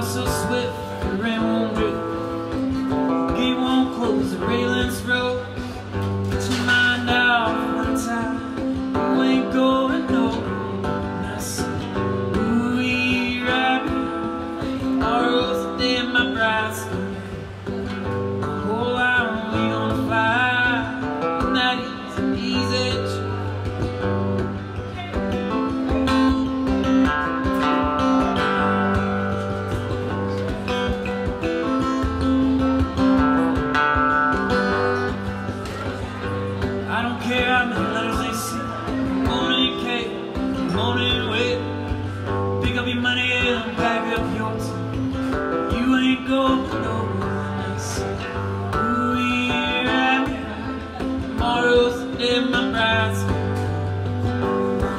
So swift. in my past.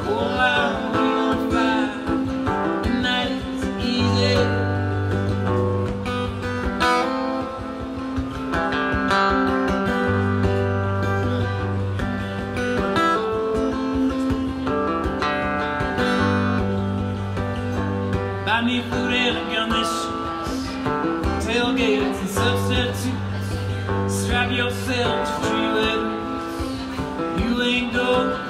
Oh, I will easy. Buy me tailgates and substitutes. Strap yourself to tree kingdom